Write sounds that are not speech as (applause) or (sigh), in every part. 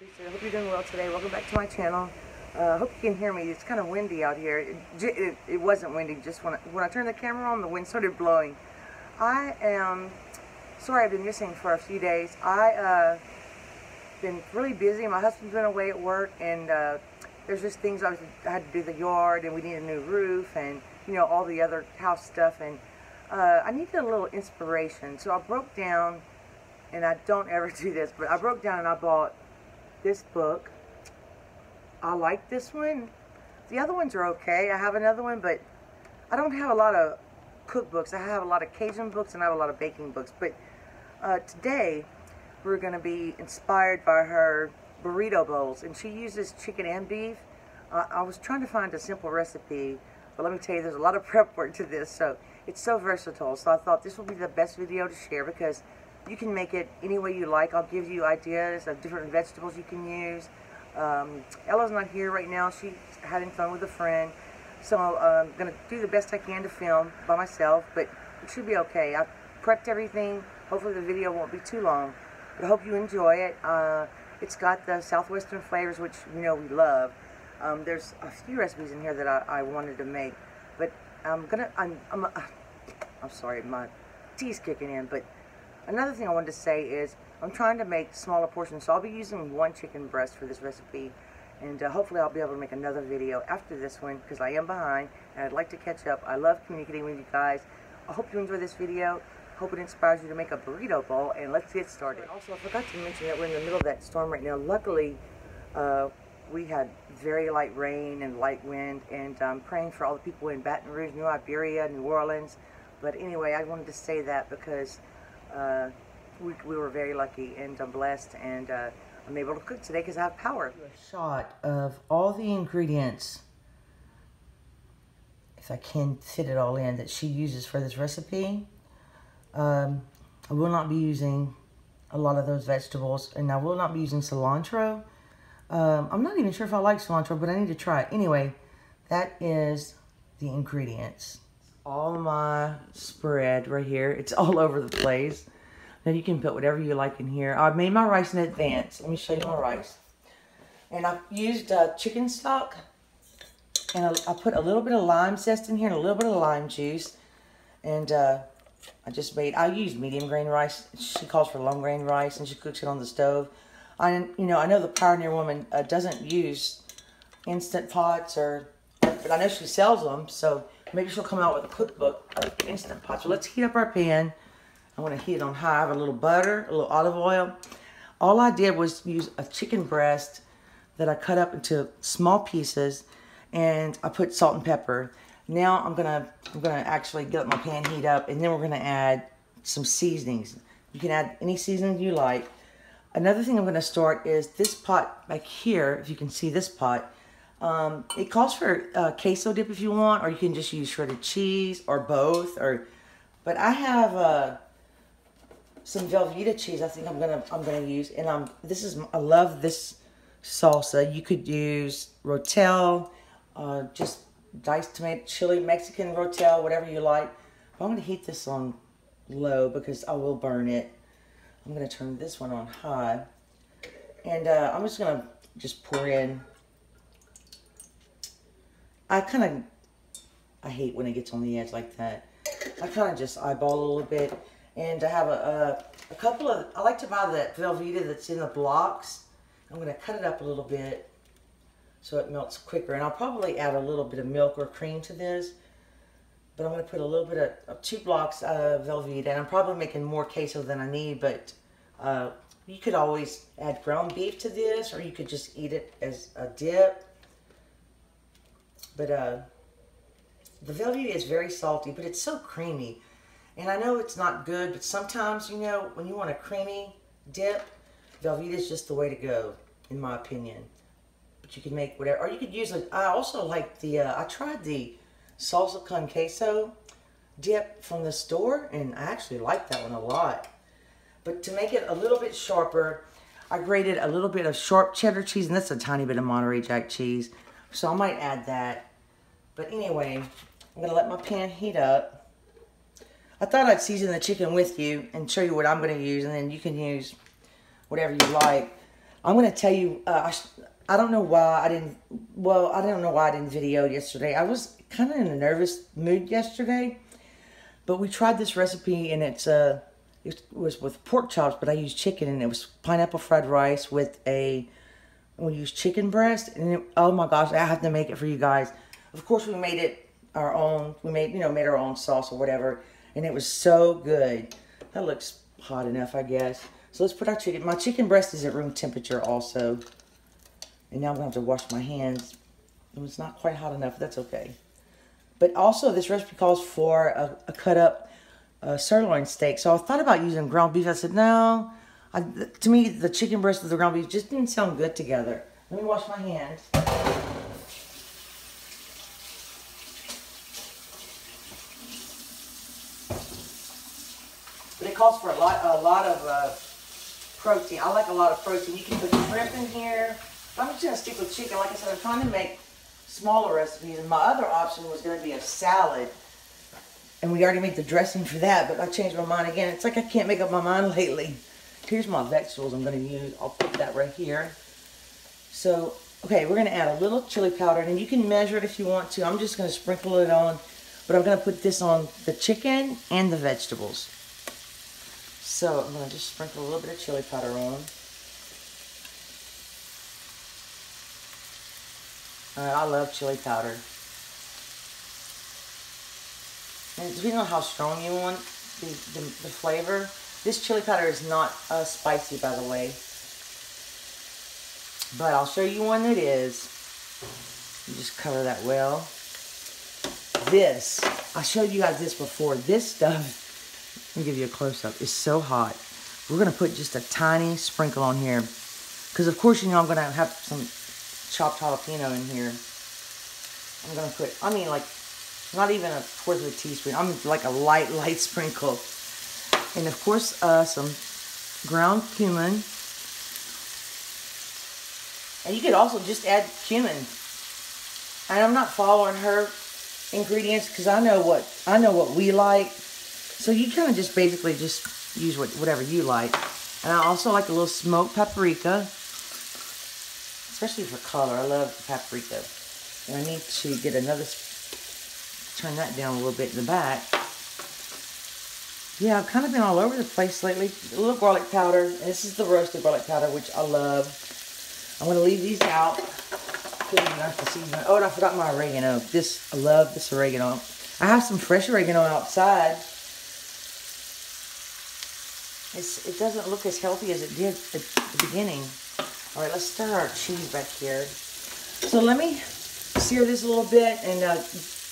I hope you're doing well today. Welcome back to my channel. I uh, hope you can hear me. It's kind of windy out here. It, it, it, wasn't windy, just when I, when I turned the camera on, the wind started blowing. I am sorry I've been missing for a few days. I uh, been really busy. My husband's been away at work, and uh, there's just things I, was, I had to do the yard, and we need a new roof, and you know all the other house stuff, and uh, I needed a little inspiration. So I broke down, and I don't ever (laughs) do this, but I broke down and I bought this book. I like this one. The other ones are okay. I have another one, but I don't have a lot of cookbooks. I have a lot of Cajun books and I have a lot of baking books. But uh, today, we're going to be inspired by her burrito bowls. And she uses chicken and beef. Uh, I was trying to find a simple recipe, but let me tell you, there's a lot of (laughs) prep work to this. So it's so versatile. So I thought this would be the best video to share because you can make it any way you like. I'll give you ideas of different vegetables you can use. Um, Ella's not here right now. She's having fun with a friend. So I'm going to do the best I can to film by myself, but it should be okay. I've prepped everything. Hopefully the video won't be too long. But I hope you enjoy it. Uh, it's got the southwestern flavors, which you know we love. Um, there's a few recipes in here that I, I wanted to make, but I'm gonna. I'm. I'm. Uh, I'm sorry, my tea's kicking in. But another thing I wanted to say is I'm trying to make smaller portions, so I'll be using one chicken breast for this recipe. And uh, hopefully I'll be able to make another video after this one because I am behind and I'd like to catch up. I love communicating with you guys. I hope you enjoy this video. Hope it inspires you to make a burrito bowl and let's get started. Also, I forgot to mention that we're in the middle of that storm right now. Luckily, uh, we had very light rain and light wind and I'm praying for all the people in Baton Rouge, New Iberia, New Orleans. But anyway, I wanted to say that because uh, we, we, were very lucky and I'm blessed and uh, I'm able to cook today because I have power. A shot of all the ingredients, if I can fit it all in, that she uses for this recipe. Um, I will not be using a lot of those vegetables and I will not be using cilantro. Um, I'm not even sure if I like cilantro, but I need to try it. Anyway, that is the ingredients. All my spread right here. It's all (laughs) over the place. Now you can put whatever you like in here. I made my rice in advance. Let me show you my rice. And I used uh, chicken stock. And I, I, put a little bit of lime zest in here and a little bit of lime juice. And uh, I just made, I used medium grain rice. She calls for long grain rice and she cooks it on the stove. I, you know, I know the Pioneer woman uh, doesn't use instant pots or, but I know she sells them. So maybe she'll come out with a cookbook of instant pots. So let's heat up our pan. I want to heat it on high. I have a little butter, a little olive oil. All I did was use a chicken breast that I cut up into small pieces and I put salt and pepper. Now I'm gonna I'm gonna actually get my pan heat up and then we're gonna add some seasonings. You can add any seasoning you like. Another thing I'm gonna start is this pot back here, if you can see this pot, um, it calls for uh, queso dip if you want, or you can just use shredded cheese or both. Or, but I have uh, some Velveeta cheese. I think I'm gonna I'm gonna use, and I'm this is I love this salsa. You could use Rotel, uh, just diced tomato, chili, Mexican Rotel, whatever you like. But I'm gonna heat this on low because I will burn it. I'm gonna turn this one on high, and uh, I'm just gonna just pour in. I kind of I hate when it gets on the edge like that. I kind of just eyeball a little bit and I have a, a, a couple of, I like to buy that Velveeta that's in the blocks. I'm going to cut it up a little bit so it melts quicker. And I'll probably add a little bit of milk or cream to this. But I'm going to put a little bit of, of two blocks of Velveeta. And I'm probably making more queso than I need. But uh, you could always add ground beef to this. Or you could just eat it as a dip. But uh, the Velveeta is very salty. But it's so creamy. And I know it's not good, but sometimes, you know, when you want a creamy dip, Velveeta is just the way to go, in my opinion. But you can make whatever, or you could use it. I also like the, uh, I tried the salsa con queso dip from the store, and I actually like that one a lot. But to make it a little bit sharper, I grated a little bit of sharp cheddar cheese, and that's a tiny bit of Monterey Jack cheese. So I might add that. But anyway, I'm going to let my pan heat up. I thought I'd season the chicken with you and show you what I'm going to use, and then you can use whatever you like. I'm going to tell you, uh, I, I don't know why I didn't, well, I don't know why I didn't video yesterday. I was kind of in a nervous mood yesterday, but we tried this recipe and it's, uh, it was with pork chops, but I used chicken and it was pineapple fried rice with a, we used chicken breast and it, oh my gosh, I have to make it for you guys. Of course we made it our own, we made, you know, made our own sauce or whatever and it was so good. That looks hot enough, I guess. So let's put our chicken. My chicken breast is at room temperature also. And now I'm going to have to wash my hands. It was not quite hot enough. That's okay. But also, this recipe calls for a, a cut up uh, sirloin steak. So I thought about using ground beef. I said, no. I, to me, the chicken breast with the ground beef just didn't sound good together. Let me wash my hands. Calls for a lot, a lot of uh, protein. I like a lot of protein. You can put shrimp in here. I'm just to stick with chicken. Like I said, I'm trying to make smaller recipes. And my other option was going to be a salad. And we already made the dressing for that, but I changed my mind again. It's like I can't make up my mind (laughs) lately. Here's my vegetables I'm going to use. I'll put that right here. So, okay, we're going to add a little chili powder. And you can measure it if you want to. I'm just going to sprinkle it on. But I'm going to put this on the chicken and the vegetables. So I'm going to just sprinkle a little bit of chili powder on. Alright, I love chili powder. And depending on how strong you want the, the, the flavor, this chili powder is not uh, spicy, by the way. But I'll show you one that is. You just cover that well. This, I showed you guys this before. This stuff let me give you a close-up. It's so hot. We're going to put just a tiny sprinkle on here. Because, of course, you know I'm going to have some chopped jalapeno in here. I'm going to put, I mean, like, not even a fourth of a teaspoon. I'm like a light, (laughs) light sprinkle. And, of course, uh, some ground cumin. And you could also just add cumin. And I'm not following her ingredients because I know what I know what we like. So you kind of just basically just use what, whatever you like. And I also like a little smoked paprika, especially for color. I love paprika. And I need to get another, turn that down a little bit in the back. Yeah, I've kind of been all over the place lately. A little garlic powder. This is the roasted garlic powder, which I love. I'm going to leave these out. Oh, and I forgot my oregano. This, I love this oregano. I have some fresh oregano outside. It's, it doesn't look as healthy as it did at the beginning. All right, let's stir our cheese back here. So let me sear this a little bit and uh,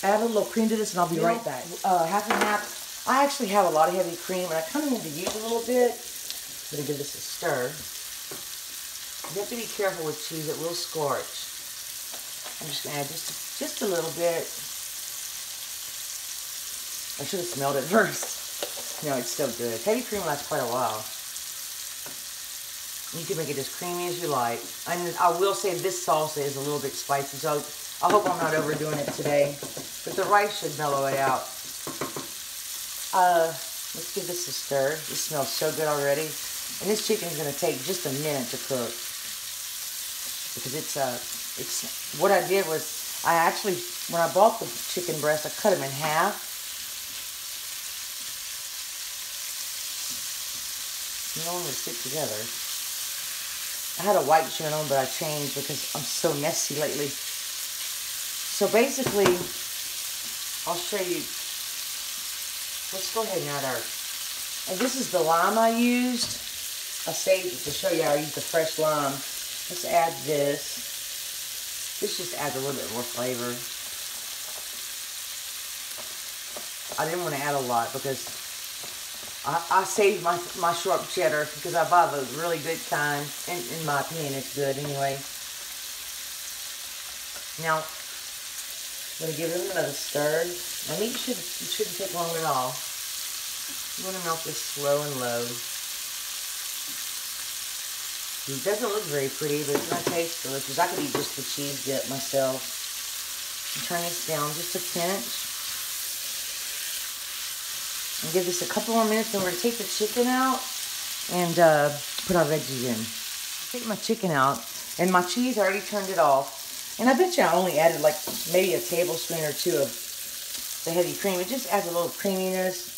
add a little cream to this and I'll be right back. Uh, half and half. I actually have a lot of heavy cream and I kind of need to use a little bit. I'm going to give this a stir. You have to be careful with cheese. It will scorch. I'm just going to add just, just a little bit. I should have smelled it (laughs) first. No, it's still good. Heavy cream lasts quite a while. You can make it as creamy as you like. And I will say this salsa is a little bit spicy, so I hope I'm not overdoing it today. But the rice should mellow it out. Uh, let's give this a stir. This smells so good already. And this chicken is going to take just a minute to cook. Because it's, uh, it's, what I did was, I actually, when I bought the chicken breast, I cut them in half normally stick together. I had a white shirt on, but I changed because I'm so messy lately. So basically, I'll show you. Let's go ahead and add our, and this is the lime I used. I saved it to show you how I used the fresh lime. Let's add this. This just adds a little bit more flavor. I didn't want to add a lot because I, I save my, my sharp cheddar because I buy the really good kind. In, in my opinion, it's good anyway. Now, I'm going to give it another stir. Now, meat should, shouldn't take long at all. You want to melt this slow and low. It doesn't look very pretty, but it's going to taste delicious. I could eat just the cheese dip myself. Turn this down just a pinch. And give this a couple more minutes, then we're going to take the chicken out and uh, put our veggies in. take my chicken out, and my cheese, I already turned it off. And I bet you I only added like maybe a tablespoon or two of the heavy cream. It just adds a little creaminess.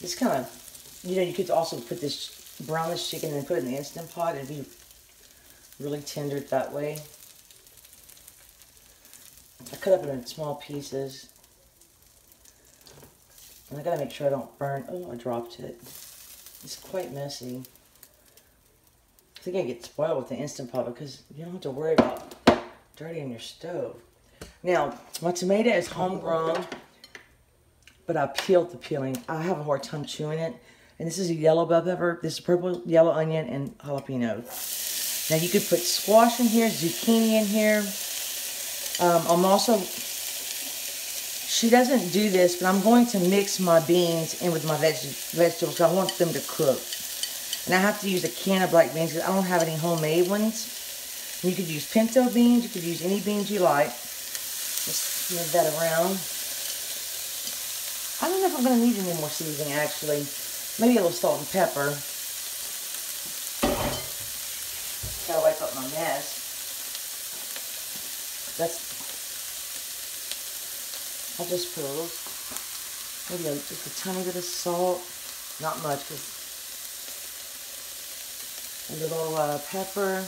It's kind of, you know, you could also put this brown this chicken and put it in the Instant Pot and be really tender that way. I cut up it in small pieces. And I gotta make sure I don't burn. Oh, I dropped it. It's quite messy. I think I get spoiled with the Instant Pot because you don't have to worry about dirtying your stove. Now, my tomato is homegrown, but I peeled the peeling. I have a hard time chewing it. And this is a yellow bell pepper. This is purple, yellow onion, and jalapeno. Now you could put squash in here, zucchini in here. Um, I'm also, she doesn't do this, but I'm going to mix my beans in with my veg vegetables. I want them to cook. And I have to use a can of black beans because I don't have any homemade ones. You could use pinto beans. You could use any beans you like. Just move that around. I don't know if I'm going to need any more seasoning, actually. Maybe a little salt and pepper. Gotta wipe up my mess. That's I'll just put a little, maybe a, just a tiny bit of salt, not much, because a little uh, pepper.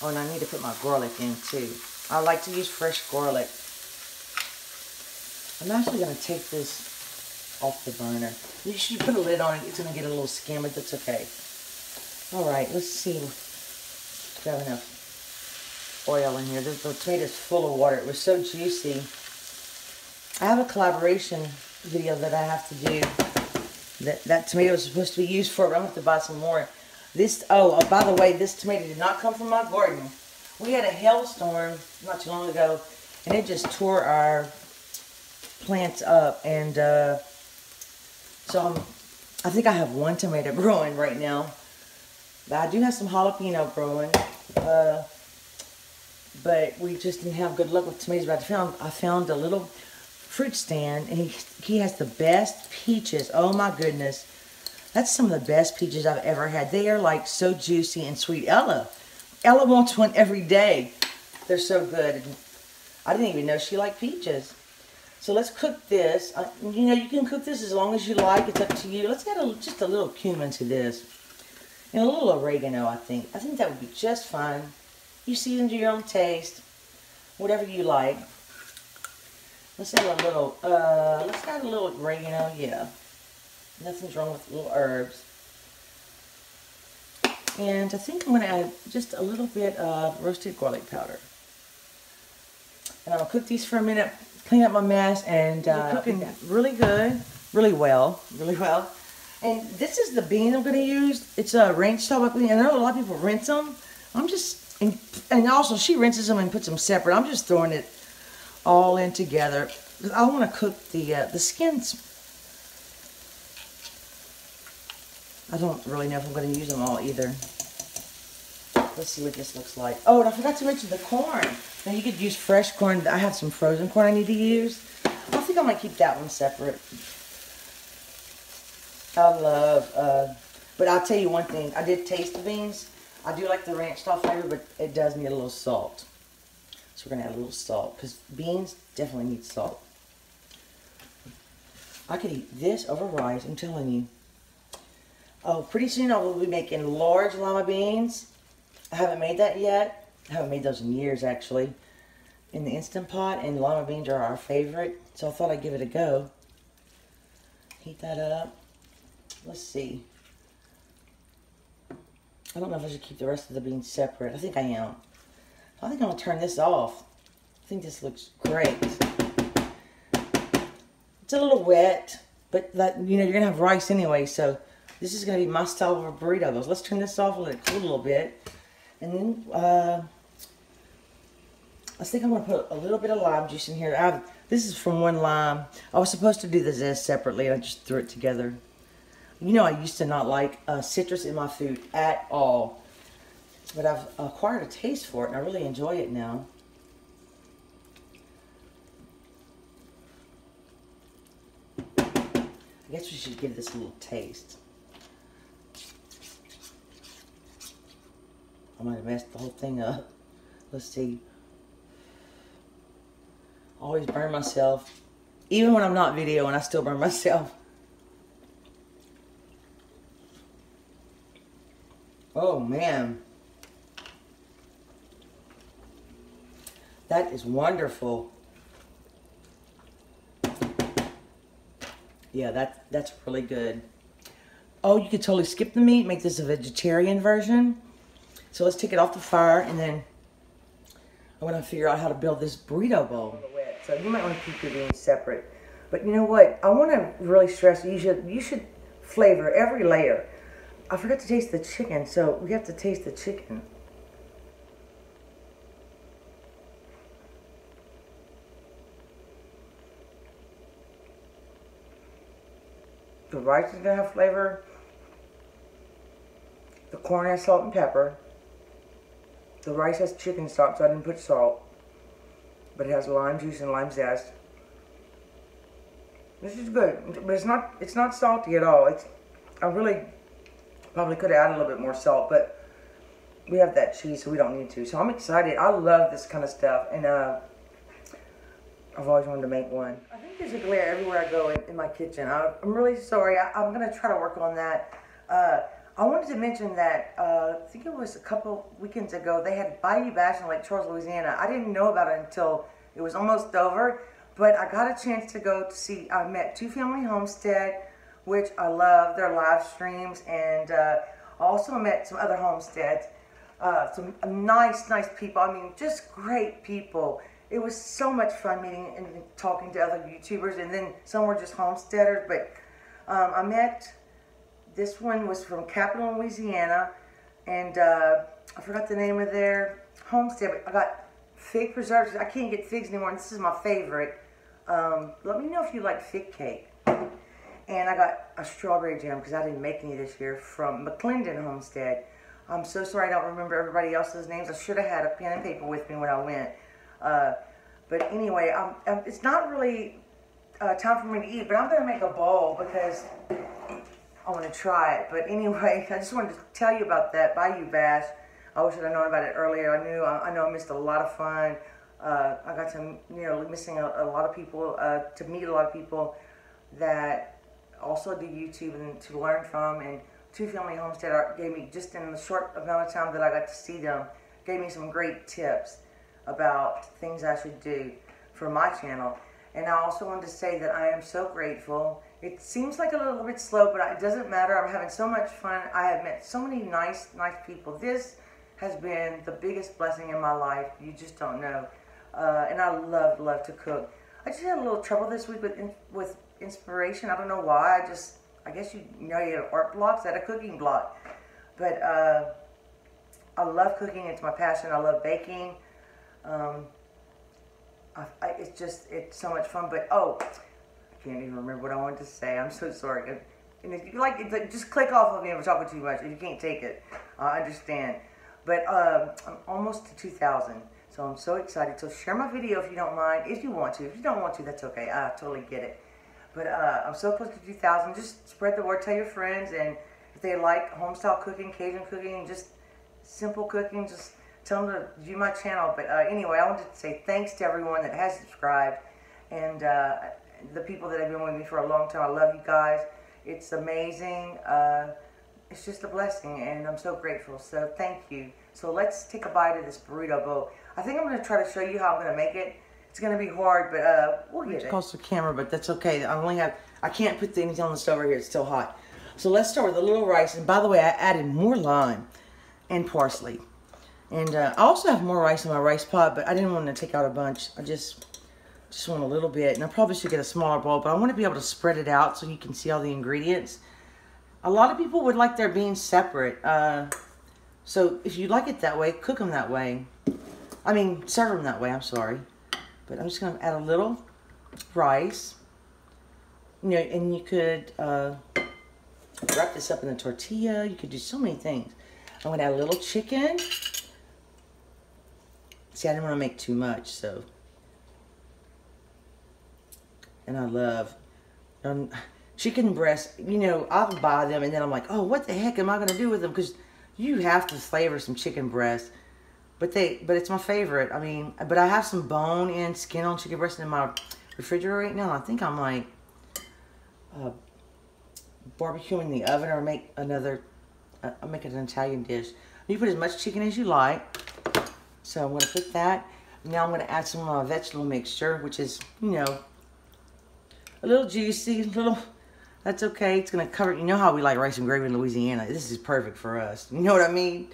Oh, and I need to put my garlic in too. I like to use fresh garlic. I'm actually going to take this off the burner. You should put a lid on it. It's going to get a little skim, but that's okay. All right, let's see. I have enough oil in here. The, the tomato's full of water. It was so juicy. I have a collaboration video that I have to do. That, that tomato is supposed to be used for, but I'm going to have to buy some more. This, oh, oh, by the way, this tomato did not come from my garden. We had a hailstorm not too long ago, and it just tore our plants up. And uh, so I'm, I think I have one tomato (laughs) growing right now. But I do have some jalapeno growing. Uh, but we just didn't have good luck with tomatoes. But I found, I found a little fruit stand, and he, he has the best peaches. Oh my goodness. That's some of the best peaches I've ever had. They are like so juicy and sweet. Ella, Ella wants one every day. They're so good. I didn't even know she liked peaches. So let's cook this. You know, you can cook this as long as you like. It's up to you. Let's add a, just a little cumin to this. And a little oregano, I think. I think that would be just fine. You season to your own taste, whatever you like. Let's add a little, uh, let's add a little oregano, yeah. Nothing's wrong with little herbs. And I think I'm going to add just a little bit of roasted garlic powder. And I'm going to cook these for a minute, clean up my mess, and uh, cooking really good, really well, really well. And this is the bean I'm going to use. It's a Ranch Style buckwheat. And I know a lot of people rinse them. I'm just and, and also, she rinses them and puts them separate. I'm just throwing it all in together. I want to cook the uh, the skins. I don't really know if I'm going to use them all either. Let's see what this looks like. Oh, and I forgot to mention the corn. Now you could use fresh corn. I have some frozen corn I need to use. I think I might keep that one separate. I love, uh, but I'll tell you one thing. I did taste the beans. I do like the ranch style flavor, but it does need a little salt. So we're going to add a little salt, because beans definitely need salt. I could eat this over rice, I'm telling you. Oh, pretty soon I will be making large lima beans. I haven't made that yet. I haven't made those in years, actually. In the Instant Pot, and lima beans are our favorite. So I thought I'd give it a go. Heat that up. Let's see. I don't know if I should keep the rest of the beans separate. I think I am. I think I'm going to turn this off. I think this looks great. It's a little wet, but that you know you're going to have rice anyway, so this is going to be my style of a burrito. Let's turn this off, let it cool a little bit. And then, uh, I think I'm going to put a little bit of lime juice in here. I've, this is from one lime. I was supposed to do the zest separately, and I just threw it together. You know I used to not like uh, citrus in my food at all. But I've acquired a taste for it and I really enjoy it now. I guess we should give this a little taste. I might have messed the whole thing up. Let's see. Always burn myself. Even when I'm not videoing, I still burn (laughs) myself. Oh man. That is wonderful. Yeah, that, that's really good. Oh, you could totally skip the meat, make this a vegetarian version. So let's take it off the fire and then I'm gonna figure out how to build this burrito bowl. So you might want to keep your beans separate. But you know what? I want to really stress you should you should flavor every layer. I forgot to taste the chicken, so we have to taste the chicken. The rice is gonna have flavor. The corn has salt and pepper. The rice has chicken stock, so I didn't put salt. But it has lime juice and lime zest. This is good, but it's not it's not salty at all. It's I really probably could add a little bit more salt, but we have that cheese, so we don't need to. So I'm excited. I love this kind of stuff, and uh, I've always wanted to make one. I think there's a glare everywhere I go in, in my kitchen. I, am really sorry. I, am going to try to work on that. Uh, I wanted to mention that, uh, I think it was a couple weekends ago, they had Bayou Bash in Lake Charles, Louisiana. I didn't know about it until it was almost over, but I got a chance to go to see, I met Two Family Homestead, which I love their live streams, and uh, also met some other homesteads. Uh, some nice, nice people. I mean, just great people. It was so much fun meeting and talking to other YouTubers, and then some were just homesteaders. But um, I met this one was from Capitol, Louisiana, and uh, I forgot the name of their homestead, but I got fig preserves. I can't get figs anymore, and this is my favorite. Um, let me know if you like fig cake. And I got a strawberry jam, because I didn't make any this year, from McClendon Homestead. I'm so sorry I don't remember everybody else's names. I should have had a pen and paper with me when I went. Uh, but anyway, um, it's not really uh, time for me to eat, but I'm going to make a bowl because I want to try it. But anyway, (laughs) I just wanted to tell you about that Bayou Bash. I wish I'd known about it earlier. I knew, I know I missed a lot of fun. Uh, I got to, you know, missing a, a lot of people, uh, to meet a lot of people that also do YouTube and to learn from. And Two Family Homestead gave me, just in the short amount of time that I got to see them, gave me some great tips about things I should do for my channel. And I also wanted to say that I am so grateful it seems like a little bit slow, but it doesn't matter. I'm having so much fun. I have met so many nice, nice people. This has been the biggest blessing in my life. You just don't know. Uh, and I love, love to cook. I just had a little trouble this week with with inspiration. I don't know why. I just, I guess you, you know, you have art blocks. I had a cooking block. But uh, I love cooking. It's my passion. I love baking. Um, I, I, it's just, it's so much fun. But, oh, I can't even remember what I wanted to say. I'm so sorry. And if you like, like just click off of me if I'm talking too much. If you can't take it, I understand. But uh, I'm almost to 2,000. So I'm so excited. So share my video if you don't mind. If you want to. If you don't want to, that's okay. I totally get it. But uh, I'm so close to 2,000. Just spread the word. Tell your friends. And if they like home-style cooking, Cajun cooking, just simple cooking, just tell them to view my channel. But uh, anyway, I wanted to say thanks to everyone that has subscribed. And uh, the people that have been with me for a long time. I love you guys. It's amazing. Uh, it's just a blessing, and I'm so grateful. So thank you. So let's take a bite of this burrito bowl. I think I'm going to try to show you how I'm going to make it. It's going to be hard, but uh, we'll get it. Close the camera, but that's okay. I only have, I can't put anything on the stove over here. It's still hot. So let's start with a little rice. And by the way, I added more lime and parsley. And uh, I also have more rice in my rice pot, but I didn't want to take out a bunch. I just just want a little bit. And I probably should get a smaller bowl, but I want to be able to spread it out so you can see all the ingredients. A lot of people would like their beans separate. Uh, so if you like it that way, cook them that way. I mean, serve them that way, I'm sorry. But I'm just going to add a little rice. You know, and you could uh, wrap this up in a tortilla. You could do so many things. I'm going to add a little chicken. See, I didn't want to make too much, so and I love. Um, chicken breasts, you know, I'll buy them and then I'm like, oh, what the heck am I going to do with them? Because you have to flavor some chicken breast. But they, but it's my favorite. I mean, but I have some bone and skin on chicken breast in my refrigerator right now. I think I might uh, barbecue in the oven or make another, uh, make it an Italian dish. You put as much chicken as you like. So I'm to put that. Now I'm going to add some uh, vegetable mixture, which is, you know, a little juicy, a little, that's okay. It's going to cover, you know how we like rice and gravy in Louisiana. This is perfect for us. You know what I mean?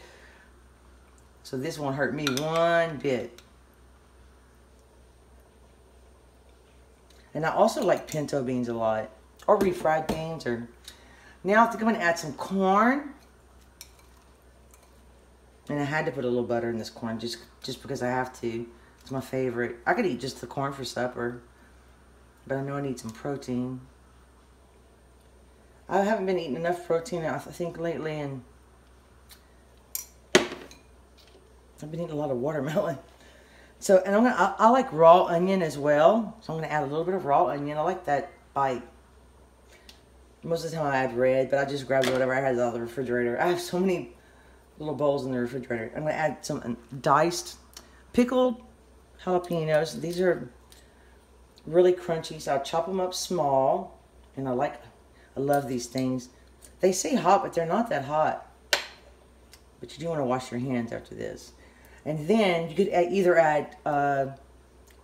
So this won't hurt me one bit. And I also like pinto beans a lot. Or refried beans. or. Now I think I'm going to add some corn. And I had to put a little butter in this corn just, just because I have to. It's my favorite. I could eat just the corn for supper. But I know I need some protein. I haven't been eating enough protein, I think, lately. And I've been eating a lot of watermelon. (laughs) So, and I'm gonna, I, I, like raw onion as well. So I'm gonna add a little bit of raw onion. I like that bite. Most of the time I add red, but I just grabbed whatever I had out of the refrigerator. I have so many little bowls in the refrigerator. I'm gonna add some um, diced pickled jalapenos. These are really crunchy, so I'll chop them up small. And I like, I love these things. They say hot, but they're not that hot. But you do want to wash your hands after this. And then you could either add uh,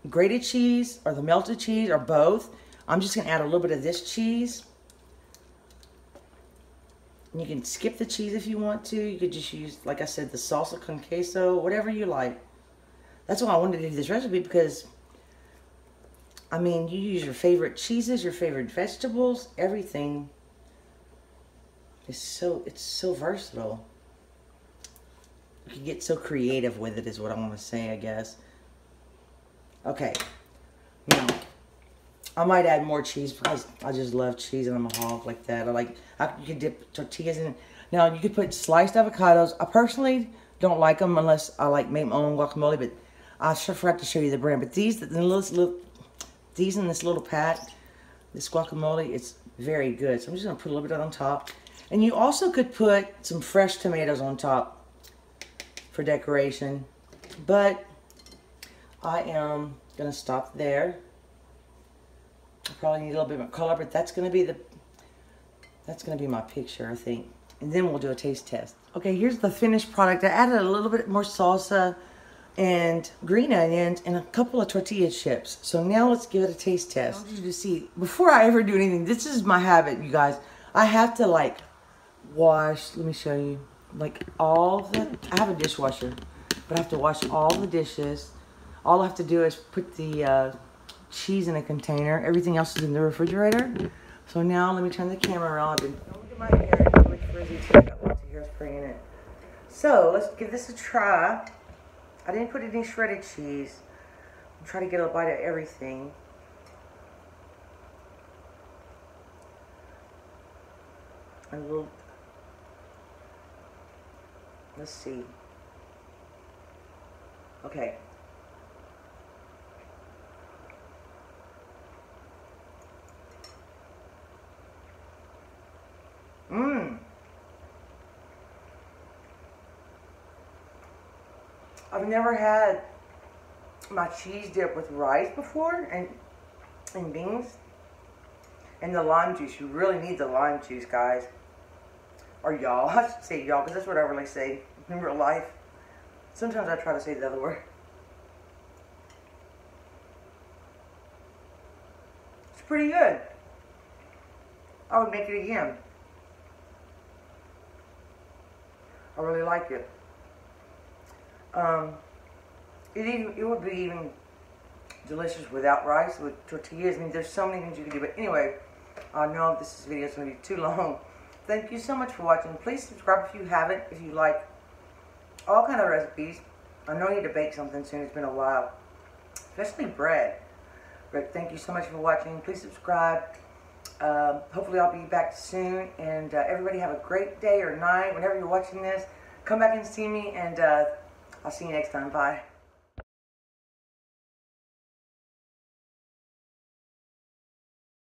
grated cheese or the melted cheese or both. I'm just going to add a little bit of this cheese. And you can skip the cheese if you want to. You could just use, like I said, the salsa con queso, whatever you like. That's why I wanted to do this recipe because, I mean, you use your favorite cheeses, your favorite vegetables, everything. It's so, it's so versatile you can get so creative with it is what I want to say, I guess. Okay. Now, I might add more cheese because I just love cheese and I'm a hog like that. I like, I, you can dip tortillas in Now, you could put sliced avocados. I personally don't like them unless I like make my own guacamole, but I sure forgot to show you the brand. But these, the little, these in this little pat, this guacamole, it's very good. So I'm just going to put a little bit on top. And you also could put some fresh tomatoes on top for decoration. But I am going to stop there. I probably need a little bit more color, but that's going to be the that's going to be my picture, I think. And then we'll do a taste test. Okay, here's the finished product. I added a little bit more salsa and green onions and a couple of tortilla chips. So now let's give it a taste test. I want you to see, before I ever do anything, this is my habit, you guys. I have to like wash, let me show you like all the, I have a dishwasher, but I have to wash all the dishes. All I have to do is put the uh, cheese in a container. Everything else is in the refrigerator. So now let me turn the camera around. Look at my hair. Frizzy too. Got lots of in it. So let's give this a try. I didn't put any shredded cheese. I'm trying to get a bite of everything. A little Let's see. Okay. Mmm. I've never had my cheese dip with rice before and and beans and the lime juice. You really need the lime juice, guys or y'all. (laughs) I should say y'all because that's what I really say in real life. Sometimes I try to say the other word. It's pretty good. I would make it again. I really like it. Um, it even it would be even delicious without rice with tortillas. I mean, there's so many things you can do. But anyway, I know this video is going to be too long. Thank you so much for watching. Please subscribe if you haven't, if you like all kind of recipes. I know I need to bake something soon. It's been a while. Especially bread. But thank you so much for watching. Please subscribe. Um, hopefully I'll be back soon. And uh, everybody have a great day or night. Whenever you're watching this, come back and see me. And uh, I'll see you next time. Bye.